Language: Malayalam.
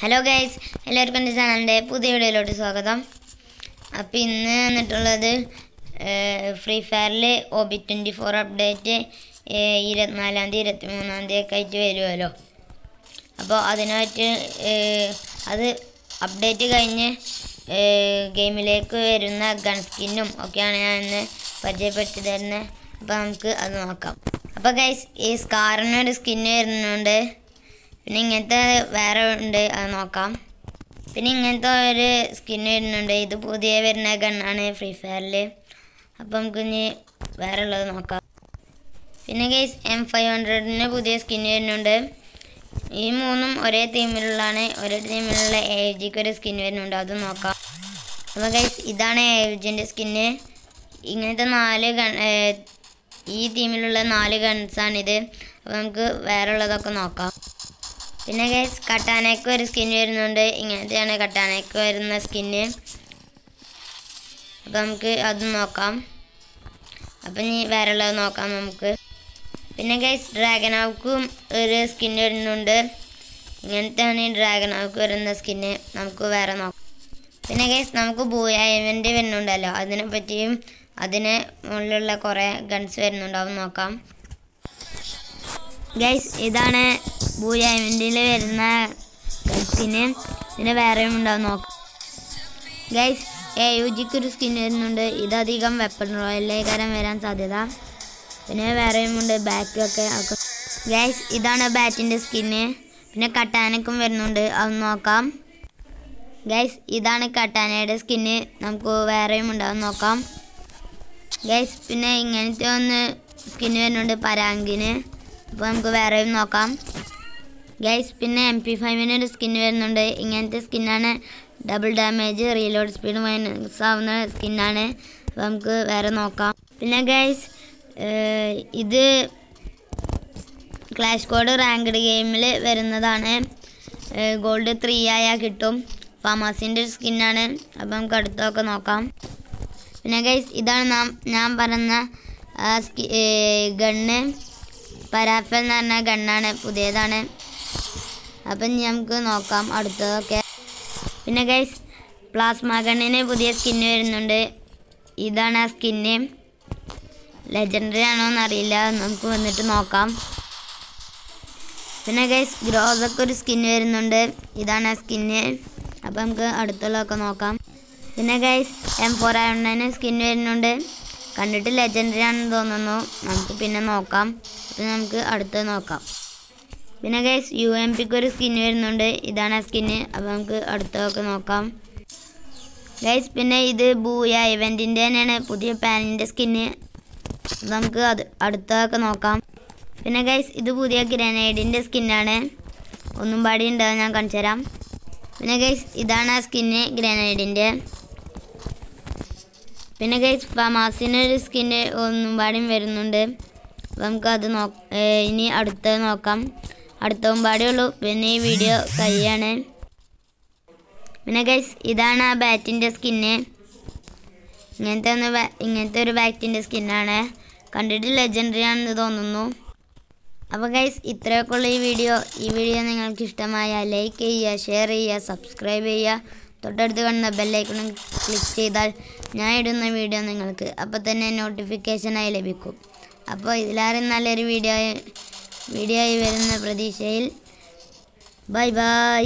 ഹലോ ഗൈസ് എല്ലാവർക്കും എന്റെ ചാനലിന്റെ പുതിയ വീഡിയോയിലോട്ട് സ്വാഗതം. അപ്പോൾ ഇന്ന് വന്നിട്ടുള്ളത് free ഫയറിൽ O B twenty four update ഇരുപത്തിനാലാം തീയതി ഇരുപത്തി മൂന്നാം തീയതി ഒക്കെ ആയിട്ട് വരുമല്ലോ അപ്പോൾ അതിനായിട്ട് അത് അപ്ഡേറ്റ് കഴിഞ്ഞ് ഗെയിമിലേക്ക് വരുന്ന ഗൺ സ്കിന്നും ഒക്കെയാണ് ഞാൻ ഇന്ന് പരിചയപ്പെടുത്തി തരുന്നത് അപ്പോൾ നമുക്ക് അത് നോക്കാം. അപ്പോൾ ഗൈസ് ഈ സ്കാറിനൊരു സ്കിന്ന് വരുന്നുണ്ട്. പിന്നെ ഇങ്ങനത്തെ വേറെ ഉണ്ട് അത് നോക്കാം. പിന്നെ ഇങ്ങനത്തെ ഒരു സ്കിൻ വരുന്നുണ്ട്. ഇത് പുതിയ വരുന്ന ഗണ്ണാണ് ഫ്രീ ഫയറിൽ അപ്പം നമുക്ക് ഇനി വേറെ ഉള്ളത് നോക്കാം. പിന്നെ ഗൈസ് എം ഫൈവ് ഹൺഡ്രഡിന് പുതിയ സ്കിൻ വരുന്നുണ്ട്. ഈ മൂന്നും ഒരേ തീമിലുള്ളതാണ് ഒരേ തീമിലുള്ള എ ജിക്ക് ഒരു സ്കിൻ വരുന്നുണ്ട് അത് നോക്കാം. അപ്പോൾ ഗൈസ് ഇതാണ് എ ജിന്റെ സ്കിന്ന് ഇങ്ങനത്തെ നാല് ഗൺ ഈ തീമിലുള്ള നാല് ഗൺസാണിത് അപ്പോൾ നമുക്ക് വേറെ ഉള്ളതൊക്കെ നോക്കാം. പിന്നെ ഗൈസ് കട്ടാനയ്ക്ക് ഒരു സ്കിൻ വരുന്നുണ്ട്. ഇങ്ങനത്തെയാണ് കട്ടാനയ്ക്ക് വരുന്ന സ്കിന്ന് അപ്പം നമുക്ക് അത് നോക്കാം. അപ്പം ഇനി വേറെ ഉള്ളത് നോക്കാം നമുക്ക്. പിന്നെ ഗൈസ് ഡ്രാഗൺ ഔക്കും ഒരു സ്കിൻ വരുന്നുണ്ട്. ഇങ്ങനത്തെയാണ് ഈ ഡ്രാഗൺ ഹൗക്ക് വരുന്ന സ്കിന്ന് നമുക്ക് വേറെ നോക്കാം. പിന്നെ ഗൈസ് നമുക്ക് ബൂയ ഇവന്റ് വരുന്നുണ്ടല്ലോ. അതിനെ പറ്റിയും അതിന് മുകളിലുള്ള കുറേ ഗൺസ് വരുന്നുണ്ടാവും. നോക്കാം. ഗൈസ് ഇതാണ് ഇവന്റിൽ വരുന്ന ഗൺസിന് ഇതിന് വേറെയും ഉണ്ടാവും നോക്കാം. ഗൈസ് എ യു ജിക്ക് ഒരു സ്കിൻ വരുന്നുണ്ട്. ഇതധികം വെപ്പൺ റോയലേക്കാരം വരാൻ സാധ്യത. പിന്നെ വേറെയും ഉണ്ട് ഒക്കെ. ഗൈസ് ഇതാണ് ബാറ്റിന്റെ സ്കിന്ന് പിന്നെ കട്ടാനക്കും വരുന്നുണ്ട്. അത് നോക്കാം. ഗൈസ് ഇതാണ് കട്ടാനയുടെ സ്കിന്ന് നമുക്ക് വേറെയും ഉണ്ടാവും നോക്കാം. ഗൈസ് പിന്നെ ഇങ്ങനത്തെ ഒന്ന് സ്കിന്ന് വരുന്നുണ്ട് പരാങ്കിന്. അപ്പോൾ നമുക്ക് വേറെയും നോക്കാം. ഗൈസ് പിന്നെ എം പി ഫൈവിന് ഒരു സ്കിൻ വരുന്നുണ്ട്. ഇങ്ങനത്തെ സ്കിന്നാണ് double damage reload speed minus ആവുന്ന സ്കിന്നാണ് അപ്പോൾ നമുക്ക് വേറെ നോക്കാം. പിന്നെ ഗൈസ് ഇത് ക്ലാഷ് കോഡ് റാങ്ക്ഡ് ഗെയിമിൽ വരുന്നതാണ്. ഗോൾഡ് ത്രീ ആയാൽ കിട്ടും. ഫാമാസിന്റെ ഒരു സ്കിന്നാണ് അപ്പോൾ നമുക്ക് അടുത്തൊക്കെ നോക്കാം. പിന്നെ ഗൈസ് ഇതാണ് നാം ഞാൻ പറഞ്ഞ സ്കി ഗണ്ണ് പരാഫൽ എന്ന് പറഞ്ഞ ഗണ്ണാണ് പുതിയതാണ്. അപ്പം നമുക്ക് നോക്കാം അടുത്തതൊക്കെ. പിന്നെ ഗൈസ് പ്ലാസ്മ ഗണ്ണിന് പുതിയ സ്കിന്ന് വരുന്നുണ്ട്. ഇതാണ് ആ സ്കിന്ന് ലെജൻഡറി ആണോ എന്നറിയില്ല നമുക്ക് വന്നിട്ട് നോക്കാം. പിന്നെ ഗൈസ് ഗ്രോസൊക്കെ ഒരു സ്കിന്ന് വരുന്നുണ്ട്. ഇതാണ് ആ സ്കിന്ന് അപ്പം നമുക്ക് അടുത്തുള്ളതൊക്കെ നോക്കാം. പിന്നെ ഗൈസ് എം ഫോർ ആയതിന് സ്കിന്ന് വരുന്നുണ്ട്. കണ്ടിട്ട് ലെജൻഡറി ആണെന്ന് തോന്നുന്നു. നമുക്ക് പിന്നെ നോക്കാം. അപ്പം നമുക്ക് അടുത്തത് നോക്കാം. പിന്നെ ഗൈസ് യു എം പിക്ക് ഒരു സ്കിൻ വരുന്നുണ്ട്. ഇതാണ് ആ സ്കിന്ന് അപ്പോൾ നമുക്ക് അടുത്തതൊക്കെ നോക്കാം. ഗൈസ് പിന്നെ ഇത് ബൂയ ഇവന്റിന്റെ തന്നെയാണ്. പുതിയ പാനിന്റെ സ്കിന്ന് നമുക്ക് അത് അടുത്തതൊക്കെ നോക്കാം. പിന്നെ ഗൈസ് ഇത് പുതിയ ഗ്രനേഡിന്റെ സ്കിന്നാണ് ഒന്നും പാടി ഉണ്ടാവും ഞാൻ കാണിച്ചു തരാം. പിന്നെ ഗൈസ് ഇതാണ് ആ സ്കിന്ന് ഗ്രനേഡിന്റെ പിന്നെ ഗൈസ് ഫമാസിനൊരു സ്കിന്ന് ഒന്നും പാടിയും വരുന്നുണ്ട്. നമുക്ക് അത് നോ ഇനി അടുത്തത് നോക്കാം. അടുത്തവും ഉള്ളൂ. പിന്നെ ഈ വീഡിയോ കഴിയാണ് പിന്നെ ഗൈസ് ഇതാണ് ആ ബാറ്റിന്റെ സ്കിന്ന് ഇങ്ങനത്തെ ഒന്ന് ഇങ്ങനത്തെ ഒരു ബാറ്റിന്റെ സ്കിന്നാണ് കണ്ടിട്ട് ലെജൻഡറി ആണെന്ന് തോന്നുന്നു. അപ്പോൾ ഗൈസ് ഇത്രയൊക്കെ ഉള്ള ഈ വീഡിയോ ഈ വീഡിയോ നിങ്ങൾക്ക് ഇഷ്ടമായ ലൈക്ക് ചെയ്യുക ഷെയർ ചെയ്യുക സബ്സ്ക്രൈബ് ചെയ്യുക. തൊട്ടടുത്ത് കാണുന്ന ബെല്ലൈക്കണം ക്ലിക്ക് ചെയ്താൽ ഞാൻ ഇടുന്ന വീഡിയോ നിങ്ങൾക്ക് അപ്പോൾ തന്നെ നോട്ടിഫിക്കേഷനായി ലഭിക്കും. അപ്പോൾ ഇതിലാരും നല്ലൊരു വീഡിയോ വീഡിയോ ആയി വരുന്ന പ്രതീക്ഷയിൽ ബൈ ബൈ.